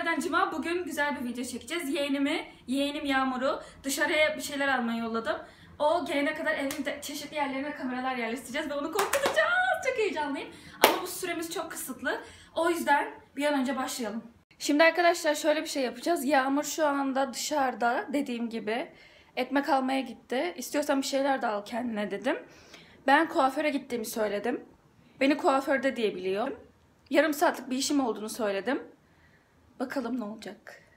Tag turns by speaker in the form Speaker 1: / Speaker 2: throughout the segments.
Speaker 1: günlerden cuma. Bugün güzel bir video çekeceğiz. Yeğenimi, yeğenim Yağmur'u dışarıya bir şeyler almaya yolladım. O gelene kadar evin çeşitli yerlerine kameralar yerleştireceğiz ve onu korkutacağız. Çok heyecanlıyım. Ama bu süremiz çok kısıtlı. O yüzden bir an önce başlayalım. Şimdi arkadaşlar şöyle bir şey yapacağız. Yağmur şu anda dışarıda dediğim gibi ekmek almaya gitti. İstiyorsan bir şeyler de al kendine dedim. Ben kuaföre gittiğimi söyledim. Beni kuaförde diye biliyor. Yarım saatlik bir işim olduğunu söyledim. Bakalım ne olacak.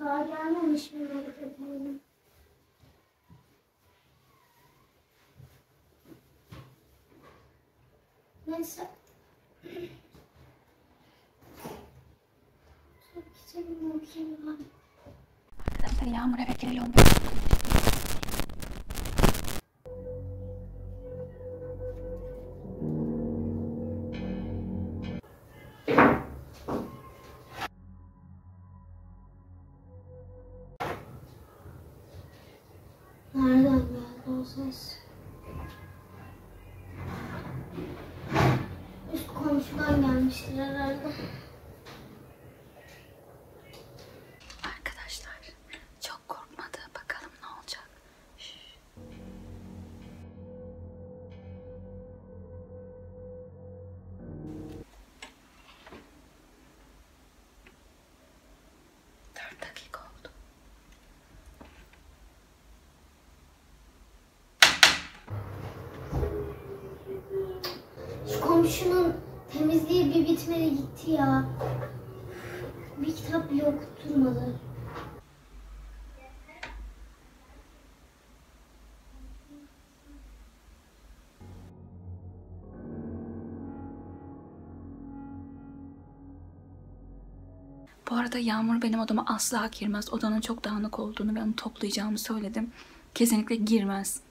Speaker 2: Daha gelmemiş mi Melek efendim? Neyse. Çok güzelim okuyayım ben.
Speaker 1: Arkadaşlar Yağmur eve.
Speaker 2: Ses? Üst komşudan gelmiştir herhalde. Komşunun temizliği bir bitmedi gitti ya. Bir kitap bile okutturmadı.
Speaker 1: Bu arada Yağmur benim odama asla girmez. Odanın çok dağınık olduğunu ve onu toplayacağımı söyledim. Kesinlikle girmez.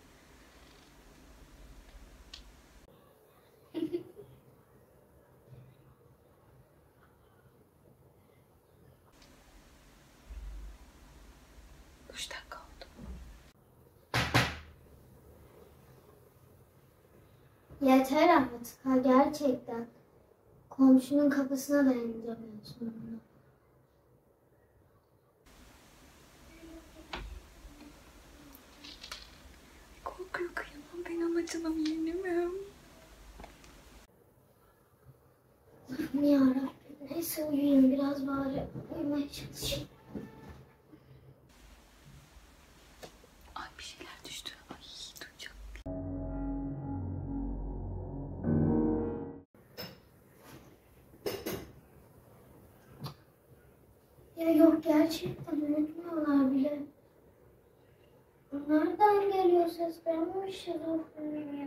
Speaker 1: Üç dakika oldu.
Speaker 2: Yeter artık ha gerçekten. Komşunun kapısına da indiremiyorsun bunu.
Speaker 1: Korkuyor kıyamam ben anacınım yeğenimim.
Speaker 2: Yarabbim neyse uyuyayım biraz bari. Uyumaya çalışayım. Gerçekten unutmuyorlar bile. Nereden geliyor ses? Ben mi şizofrenim ya?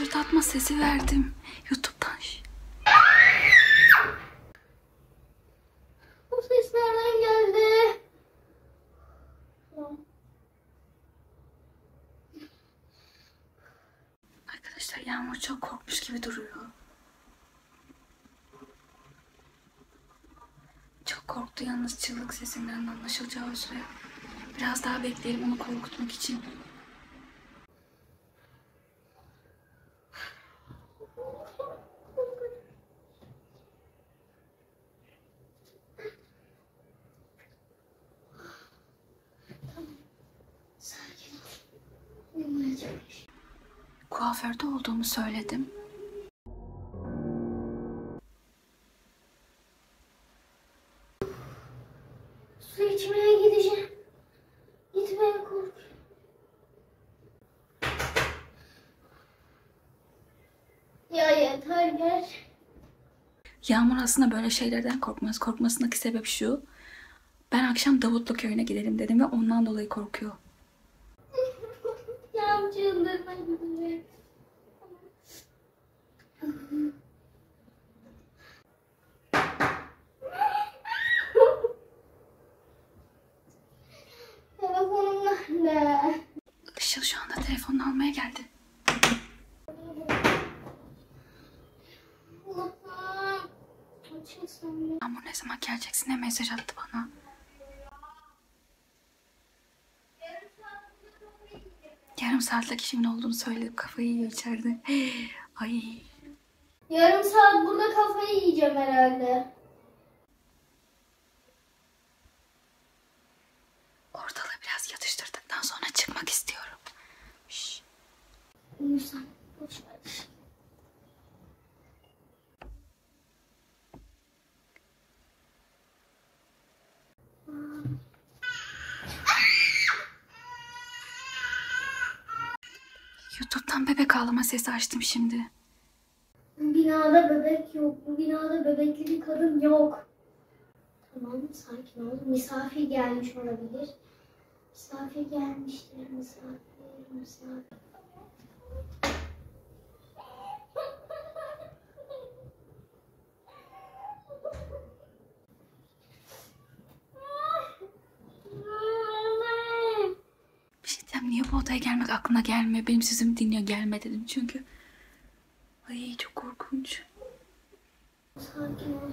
Speaker 1: Kapı gıcırdatma sesi verdim. Youtube'dan.
Speaker 2: Bu ses nereden geldi?
Speaker 1: Arkadaşlar Yağmur çok korkmuş gibi duruyor. Çok korktu yalnız çığlık sesinden anlaşılacağı üzere. Biraz daha bekleyelim onu korkutmak için.
Speaker 2: Sakin ol. Uyumaya çalış.
Speaker 1: Kuaförde olduğumu söyledim.
Speaker 2: Su içmeye gideceğim. Gitmeye korkuyorum. Ya yeter gel.
Speaker 1: Yağmur aslında böyle şeylerden korkmaz. Korkmasındaki sebep şu. Ben akşam Davutlu köyüne gidelim dedim ve ondan dolayı korkuyor.
Speaker 2: Yağmur çıldırma gibi. Telefonum nerede?
Speaker 1: Işıl şu anda telefonunu almaya geldi. Yağmur ne zaman geleceksin diye mesaj attı bana. Yarım saatlik işimin olduğunu söyledim. Kafayı yiyor içeride. Ay.
Speaker 2: Yarım saat burada kafayı yiyeceğim herhalde.
Speaker 1: Ortalığı biraz yatıştırdıktan sonra çıkmak istiyorum. Şş.
Speaker 2: Uyusan. Boş ver.
Speaker 1: YouTube'dan bebek ağlama sesi açtım şimdi.
Speaker 2: Binada bebek yok. Bu binada bebekli bir kadın yok. Tamam sakin ol. Misafir gelmiş olabilir. Misafir gelmiştir. Misafir, misafir.
Speaker 1: Bir şey diyeceğim niye bu odaya gelmek aklına gelmiyor? Benim sözümü dinliyor gelme dedim çünkü. Ay çok korkunç.
Speaker 2: Sakin ol.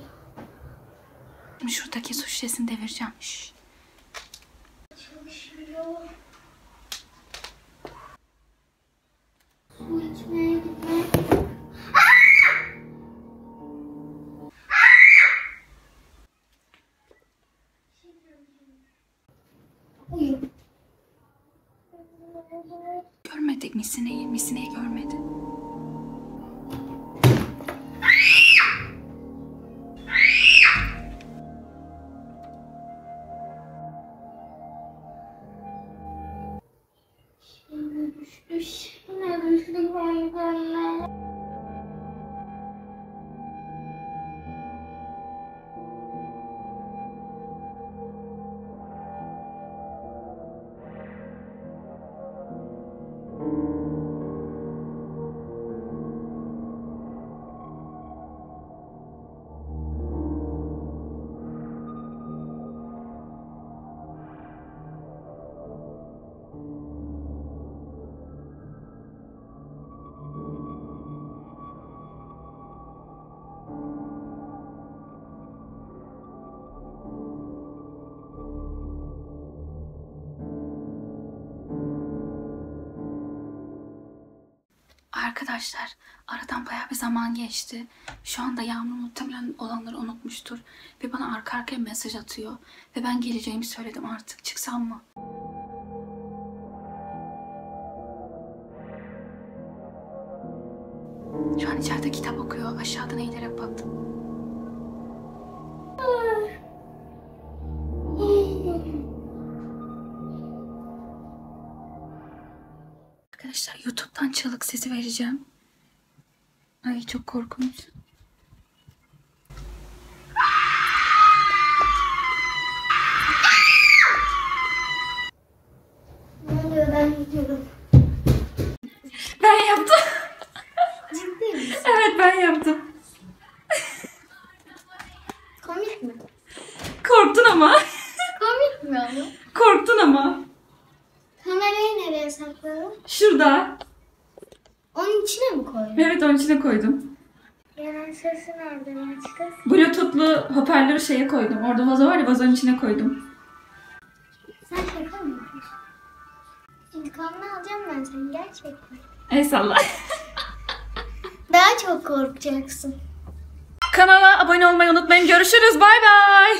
Speaker 1: Şuradaki su şişesini devireceğim. Şş.
Speaker 2: Çalışıyor. Su içmeye gitmek. Uyu.
Speaker 1: Görmedik misineyi. Misineyi görmedi. Arkadaşlar aradan bayağı bir zaman geçti. Şu anda Yağmur muhtemelen olanları unutmuştur. Ve bana arka arkaya mesaj atıyor. Ve ben geleceğimi söyledim artık. Çıksam mı? Şu an içeride kitap okuyor. Aşağıdan eğilerek baktım. YouTube'dan çığlık sesi vereceğim. Ay çok korkunç.
Speaker 2: Ben gidiyorum.
Speaker 1: Ben yaptım.
Speaker 2: Ciddi misin?
Speaker 1: evet ben yaptım.
Speaker 2: Komik mi?
Speaker 1: Korktun ama.
Speaker 2: Komik mi ama?
Speaker 1: Korktun ama.
Speaker 2: Kamerayı nereye sakladın?
Speaker 1: Şurada.
Speaker 2: İçine mi koydun?
Speaker 1: Evet onun içine koydum.
Speaker 2: Gelen sesi nereden açtın?
Speaker 1: Bluetooth'lu hoparlörü şeye koydum. Orada vazo var ya vazonun içine koydum.
Speaker 2: Sen şaka mı yapıyorsun? İntikamını alacağım ben seni gerçekten.
Speaker 1: El salla.
Speaker 2: Daha çok korkacaksın.
Speaker 1: Kanala abone olmayı unutmayın. Görüşürüz. Bay bay.